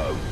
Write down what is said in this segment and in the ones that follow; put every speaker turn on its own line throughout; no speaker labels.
100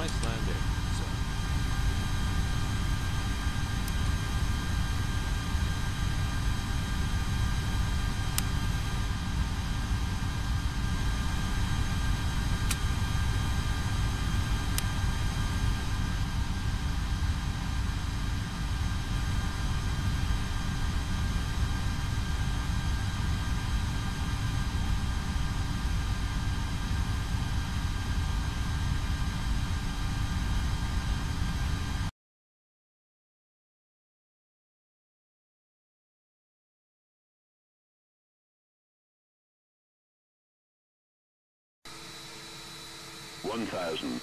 Nice landing. Sir.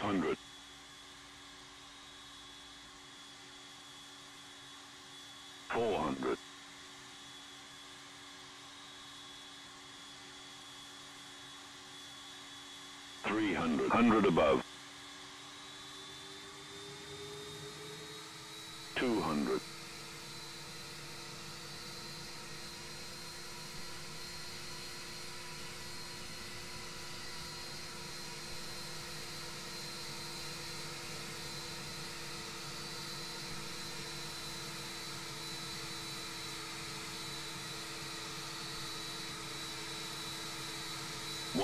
One thousand. Five hundred. Four hundred. Three hundred. Hundred above.